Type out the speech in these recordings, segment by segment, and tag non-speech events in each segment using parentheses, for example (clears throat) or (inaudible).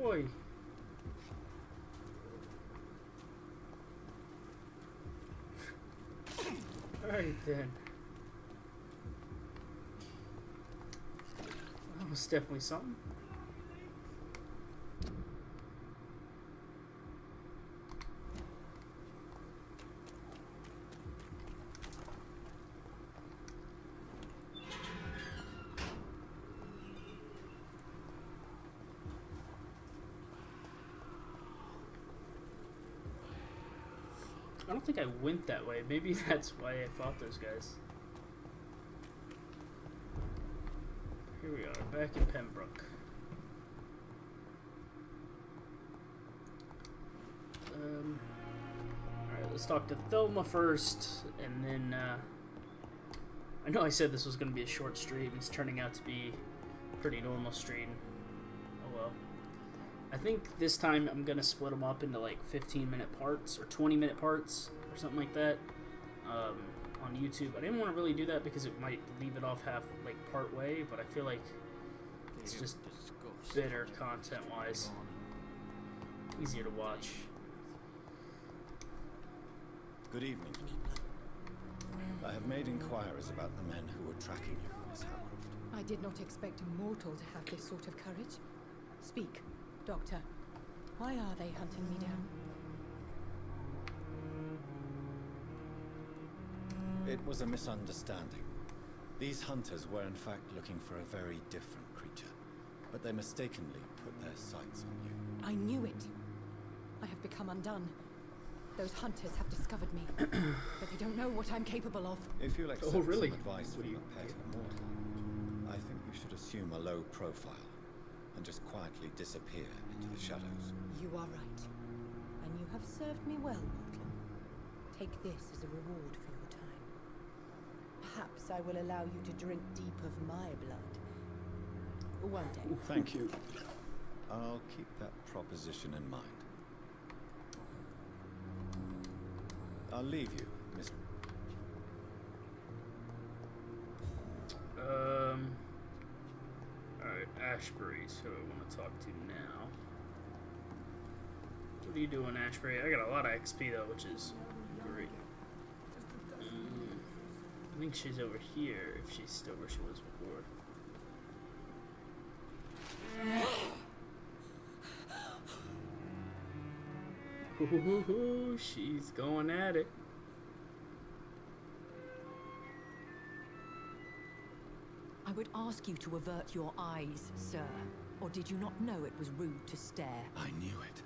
Boy. Alright then. That was definitely something. I don't think I went that way. Maybe (laughs) that's why I fought those guys. Here we are, back in Pembroke. Um, Alright, let's talk to Thelma first, and then, uh, I know I said this was going to be a short stream. It's turning out to be a pretty normal stream. Well. I think this time I'm going to split them up into like 15 minute parts or 20 minute parts or something like that um, on YouTube. I didn't want to really do that because it might leave it off half, like part way, but I feel like it's just better content wise. Easier to watch. Good evening. I have made inquiries about the men who were tracking you, Miss Howcroft. I did not expect a mortal to have this sort of courage. Speak, Doctor. Why are they hunting me down? It was a misunderstanding. These hunters were in fact looking for a very different creature, but they mistakenly put their sights on you. I knew it. I have become undone. Those hunters have discovered me, (clears throat) but they don't know what I'm capable of. If you'll oh, accept Oh, really? some advice What do from you- a pet immortal, I think you should assume a low profile and just quietly disappear into the shadows. You are right. And you have served me well, mortal. Take this as a reward for your time. Perhaps I will allow you to drink deep of my blood. One day. Thank you. I'll keep that proposition in mind. I'll leave you, Miss. Ashbury's who I want to talk to now. What are you doing, Ashbury? I got a lot of XP though, which is great. Mm, I think she's over here if she's still where she was before. Ooh, she's going at it. Ask you to avert your eyes, sir. Or did you not know it was rude to stare? I knew it.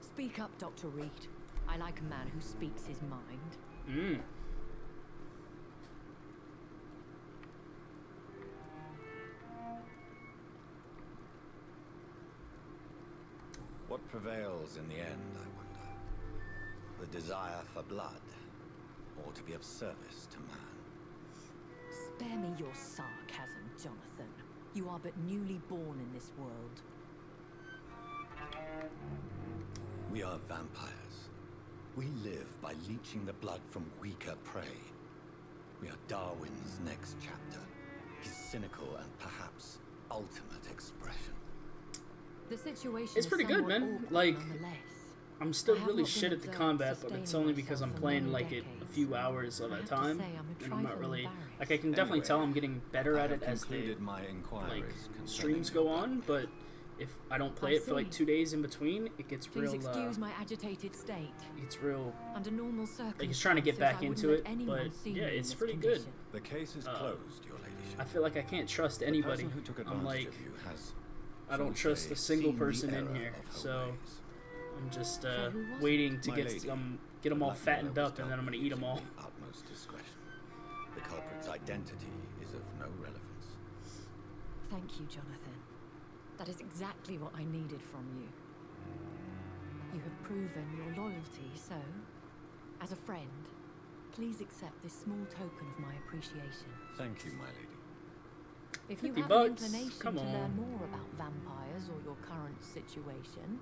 Speak up, Dr. Reid. I like a man who speaks his mind. Mm. What prevails in the end, I wonder? The desire for blood, or to be of service to man? Spare me your sarcasm, Jonathan. You are but newly born in this world. We are vampires. We live by leeching the blood from weaker prey. We are Darwin's next chapter, his cynical and perhaps ultimate expression. The situation It's is pretty good, man. Like. I'm still really shit at the combat, but it's only because I'm playing many like it a decades. Few hours at a time, say, I'm a and I'm not really like I can definitely Anyway, tell I'm getting better at it as the concluded my inquiries like streams go on, but if I don't play I it for like two days in between, it gets Please real. Uh, excuse my agitated state. it's real. Under normal circumstances, Like he's trying to get back into it, anyone but yeah, it's this pretty good. The case is Uh, closed, your ladyship. I feel like I can't trust anybody. who took I'm like, has, I don't trust a single person in here, so ways. I'm just uh, who was it? waiting to get lady, um get them all fattened up, and then I'm gonna eat them all. the Utmost discretion. The culprit's identity is of no relevance. Thank you, Jonathan. That is exactly what I needed from you. You have proven your loyalty, so, as a friend, please accept this small token of my appreciation. Thank you, my lady. If you have bucks? an inclination Come to learn more about vampires or your current situation,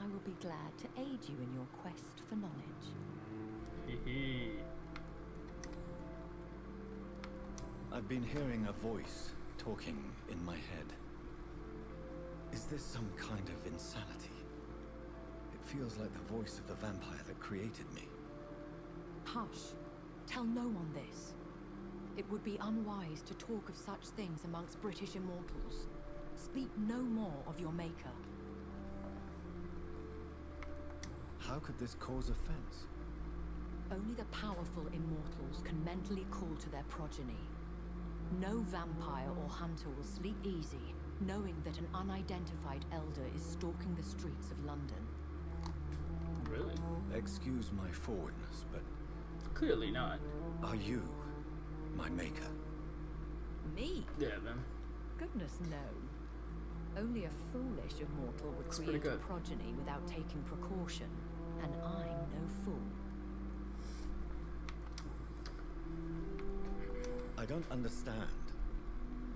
I will be glad to aid you in your quest for knowledge. Hee I've been hearing a voice talking in my head. Is this some kind of insanity? It feels like the voice of the vampire that created me. Hush. Tell no one this. It would be unwise to talk of such things amongst British immortals. Speak no more of your maker. How could this cause offense? Only the powerful immortals can mentally call to their progeny. No vampire or hunter will sleep easy, knowing that an unidentified elder is stalking the streets of London. Really? Excuse my forwardness, but Clearly not. are you my maker? Me? Yeah, man. Goodness no. Only a foolish immortal would That's create a progeny without taking precaution, and I'm no fool. I don't understand.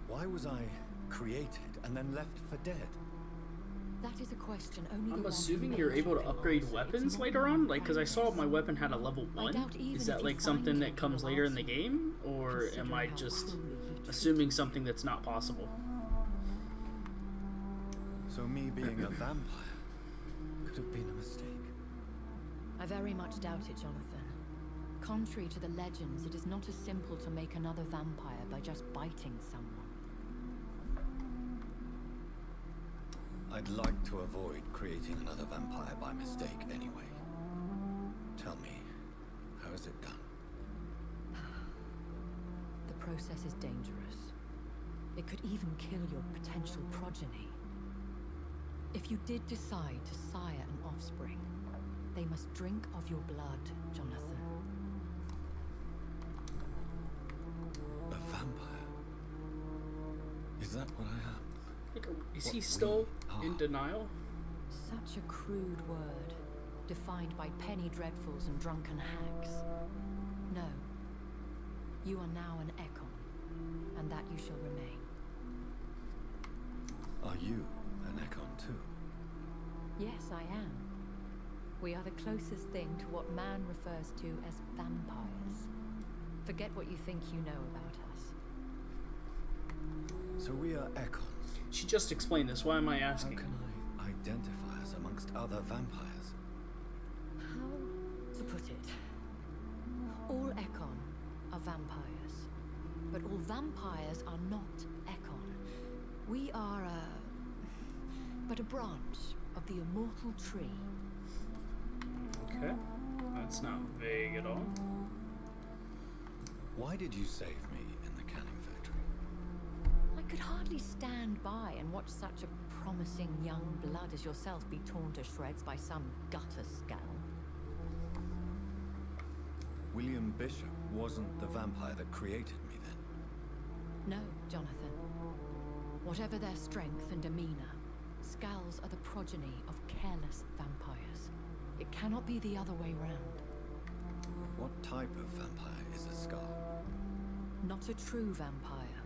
Why was I created and then left for dead? That is a question only I'm assuming you're able to upgrade weapons later on, like because I saw my weapon had a level one. Is that like something that comes later in the game, or am I just cruelly he treated assuming something that's not possible? So me being a vampire could have been a mistake. I very much doubt it, Jonathan. Contrary to the legends, it is not as simple to make another vampire by just biting someone. I'd like to avoid creating another vampire by mistake anyway. Tell me, how is it done? (sighs) The process is dangerous. It could even kill your potential progeny. If you did decide to sire an offspring, must drink of your blood, Jonathan. A vampire? Is that what I am? Like, is What he still in denial? Such a crude word, defined by penny dreadfuls and drunken hacks. No. You are now an Ekon, and that you shall remain. Are you an Ekon too? Yes, I am. We are the closest thing to what man refers to as vampires. Forget what you think you know about us. So we are Ekons. She just explained this. Why am I asking? How asking? can I identify us amongst other vampires? How to put it? All Ekon are vampires, but all vampires are not Ekon. We are a. but a branch of the immortal tree. Okay, that's not vague at all. Why did you save me in the canning factory? I could hardly stand by and watch such a promising young blood as yourself be torn to shreds by some gutter Skal. William Bishop wasn't the vampire that created me then. No, Jonathan. Whatever their strength and demeanor, Skals are the progeny of careless vampires. It cannot be the other way round. What type of vampire is a Skal? Not a true vampire.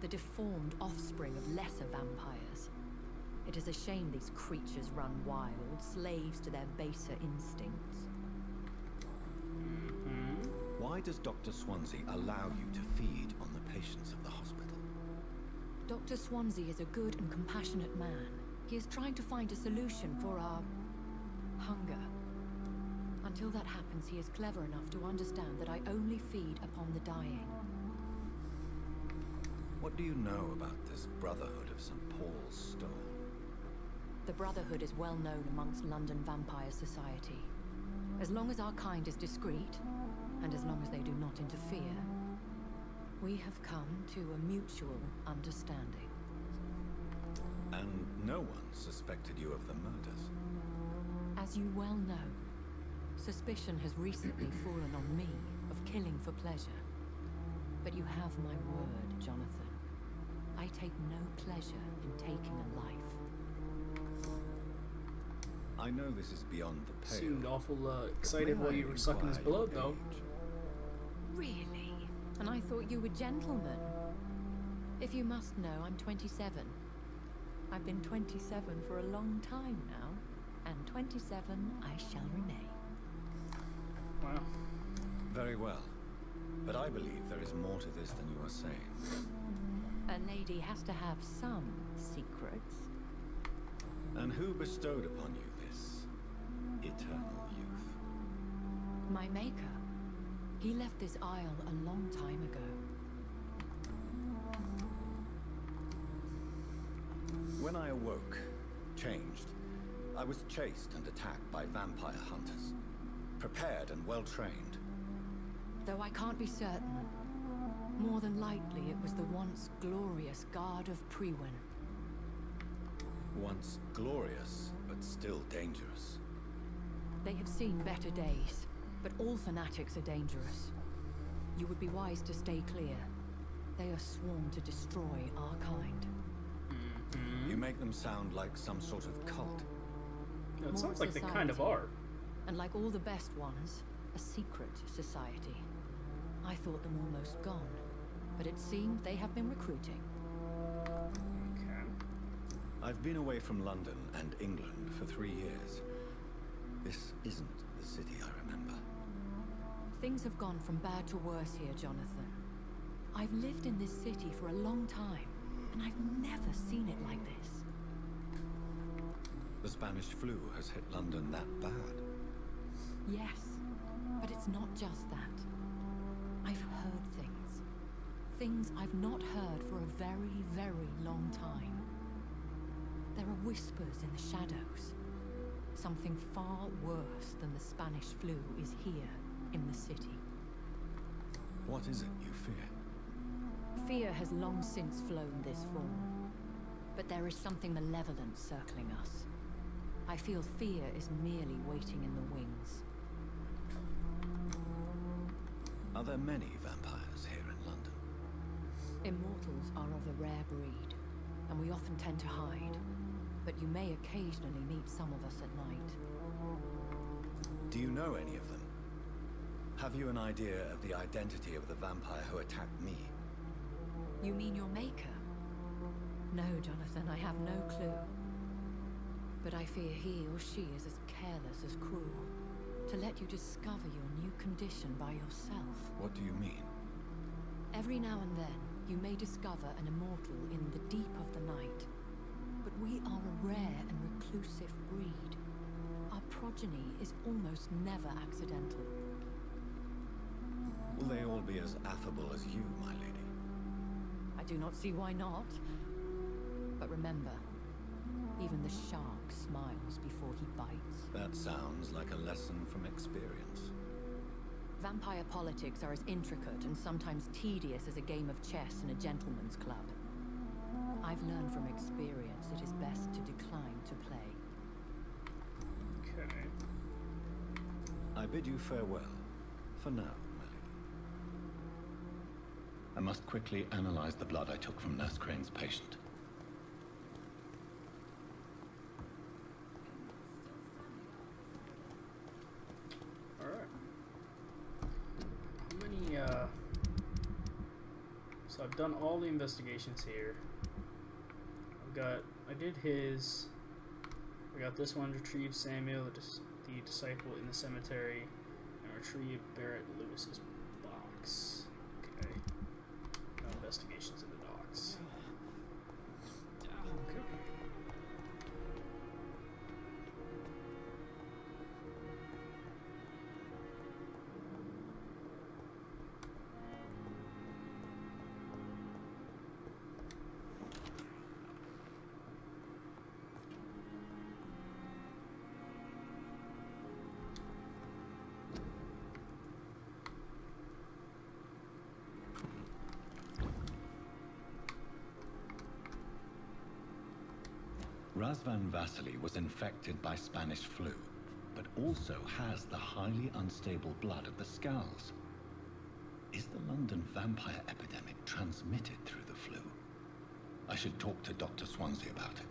The deformed offspring of lesser vampires. It is a shame these creatures run wild, slaves to their baser instincts. Hmm. Why does Dr. Swansea allow you to feed on the patients of the hospital? Dr. Swansea is a good and compassionate man. He is trying to find a solution for our hunger. Until that happens, he is clever enough to understand that I only feed upon the dying. What do you know about this Brotherhood of St. Paul's Stone? The Brotherhood is well known amongst London Vampire Society. As long as our kind is discreet, and as long as they do not interfere, we have come to a mutual understanding. And no one suspected you of the murders. As you well know, suspicion has recently (clears throat) fallen on me of killing for pleasure. But you have my word, Jonathan. I take no pleasure in taking a life. I know this is beyond the pale. Seemed awful uh, excited while you were sucking his blood, though. Really? And I thought you were gentlemen. If you must know, I'm 27. I've been 27 for a long time now, and 27 I shall remain. Wow. Very well. But I believe there is more to this than you are saying. A lady has to have some secrets. And who bestowed upon you this eternal youth? My maker. He left this isle a long time ago. When I awoke, changed, I was chased and attacked by vampire hunters. Prepared and well trained. Though I can't be certain. More than likely, it was the once glorious Guard of Priwen. Once glorious, but still dangerous. They have seen better days, but all fanatics are dangerous. You would be wise to stay clear. They are sworn to destroy our kind. You make them sound like some sort of cult. It More sounds like the kind of society. art. And like all the best ones, a secret society. I thought them almost gone, but it seemed they have been recruiting. Okay. I've been away from London and England for three years. This isn't the city I remember. Things have gone from bad to worse here, Jonathan. I've lived in this city for a long time, and I've never seen it like this. The Spanish flu has hit London that bad. Yes, but it's not just that. I've heard things. Things I've not heard for a very, very long time. There are whispers in the shadows. Something far worse than the Spanish flu is here in the city. What is it you fear? Fear has long since flown this form. But there is something malevolent circling us. I feel fear is merely waiting in the wings. Are there many vampires here in London? Immortals are of a rare breed, and we often tend to hide. But you may occasionally meet some of us at night. Do you know any of them? Have you an idea of the identity of the vampire who attacked me? You mean your maker? No, Jonathan, I have no clue. But I fear he or she is as careless as cruel. To let you discover your new condition by yourself. What do you mean? Every now and then, you may discover an immortal in the deep of the night. But we are a rare and reclusive breed. Our progeny is almost never accidental. Will they all be as affable as you, my lady? I do not see why not. But remember, even the shark smiles before he bites. That sounds like a lesson from experience. Vampire politics are as intricate and sometimes tedious as a game of chess in a gentleman's club. I've learned from experience it is best to decline to play. Okay. I bid you farewell. For now, my lady. I must quickly analyze the blood I took from Nurse Crane's patient. Alright. How many, uh... So I've done all the investigations here. I've got... I did his... I got this one, retrieve Samuel, the, dis- the disciple in the cemetery, and retrieve Barrett Lewis's box. Okay. Razvan Vasily was infected by Spanish flu, but also has the highly unstable blood of the Skals. Is the London vampire epidemic transmitted through the flu? I should talk to Dr. Swansea about it.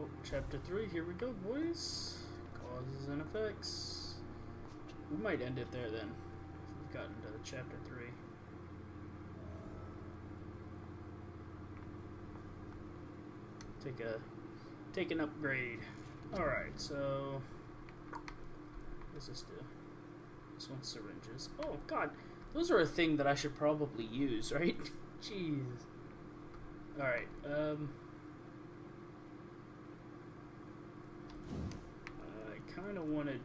Oh, chapter 3, here we go, boys. Causes and effects. We might end it there then, gotten to chapter 3. Take a take an upgrade. Alright, so. What does this do? This one's syringes. Oh, God. Those are a thing that I should probably use, (laughs) right? Jeez. Alright, um. I kind of want to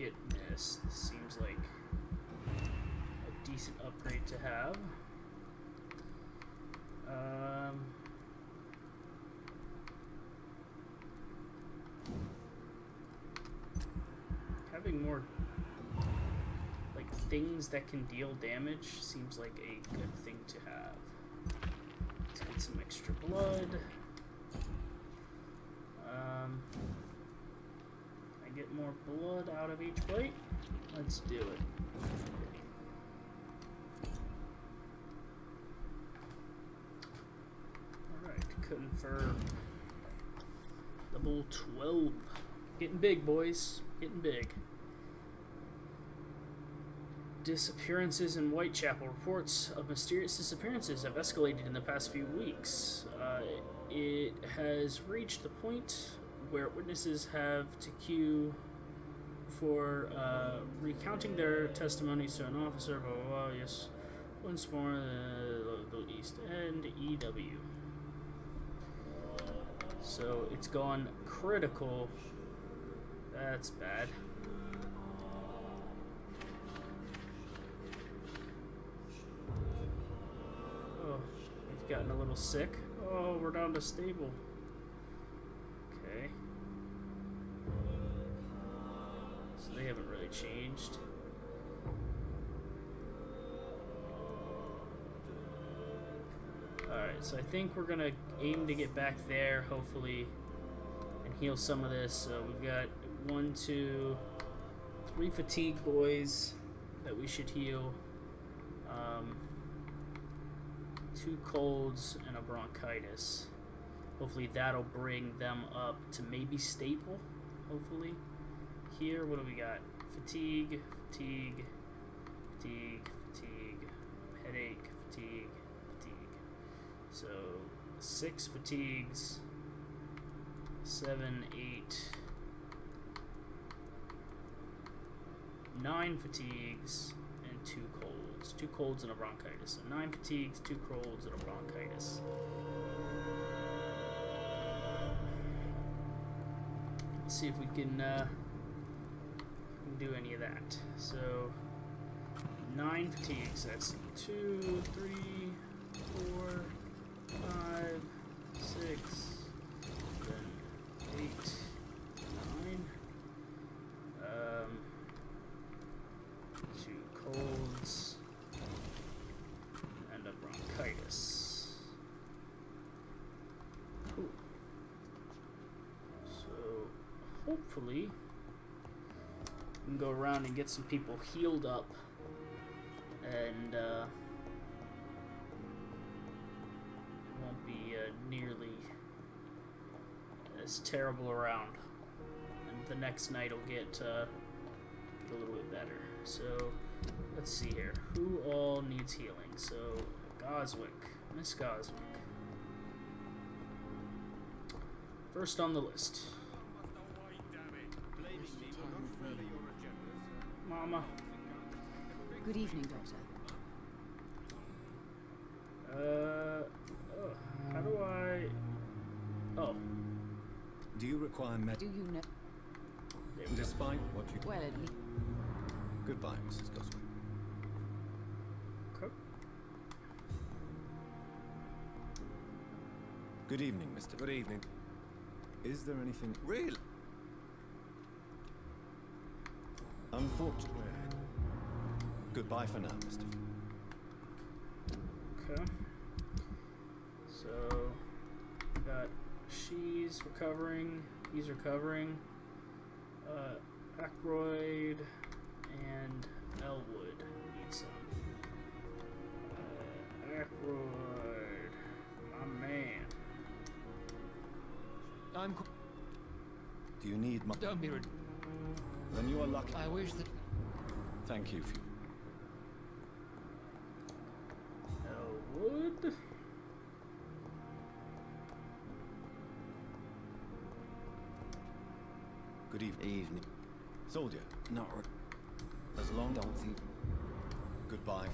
get this. Seems like decent upgrade to have. Um. Having more like things that can deal damage seems like a good thing to have. Let's get some extra blood. Um, I get more blood out of each plate. Let's do it. Confirm. Double 12. Getting big, boys. Getting big. Disappearances in Whitechapel. Reports of mysterious disappearances have escalated in the past few weeks. Uh, it has reached the point where witnesses have to queue for uh, recounting their testimonies to an officer. Blah blah blah. Yes, once more, uh, the East End EW. So it's gone critical. That's bad. Oh, we've gotten a little sick. Oh, we're down to stable. Okay. So they haven't really changed. Alright, so I think we're gonna aim to get back there, hopefully, and heal some of this. So we've got one, two, three fatigue boys that we should heal. Um, two colds and a bronchitis. Hopefully that'll bring them up to maybe staple. Hopefully. Here, what do we got? Fatigue, fatigue, fatigue, fatigue, headache, fatigue, fatigue. So six fatigues, seven, eight, nine fatigues, and two colds. Two colds and a bronchitis. So nine fatigues, two colds, and a bronchitis. Let's see if we can, uh, do any of that. So nine fatigues. That's two, three, four, five, six, eight, nine. Um, two colds and a bronchitis. Cool. So hopefully we can go around and get some people healed up and uh, nearly as terrible around. And the next night will get, uh, get a little bit better. So let's see here. Who all needs healing? So Goswick, Miss Goswick. First on the list. Mama. Good evening, Doctor. Uh, oh, how do I? Oh, Do you require med... Do you know? there we go. Despite what you... Well, at least. Goodbye, Mrs. Goswick. Okay. Good evening, Mr. Good evening. Is there anything... Real? Unfortunately... Goodbye for now, Mr. Okay. So, got she's recovering, he's recovering, uh, Ackroyd and Elwood need some. Uh, Ackroyd, my man. I'm. Do you need my... Don't be rid- Then you are lucky. I wish that. Thank you for... Good evening. Evening. Soldier, Not re- as long don't think. Goodbye.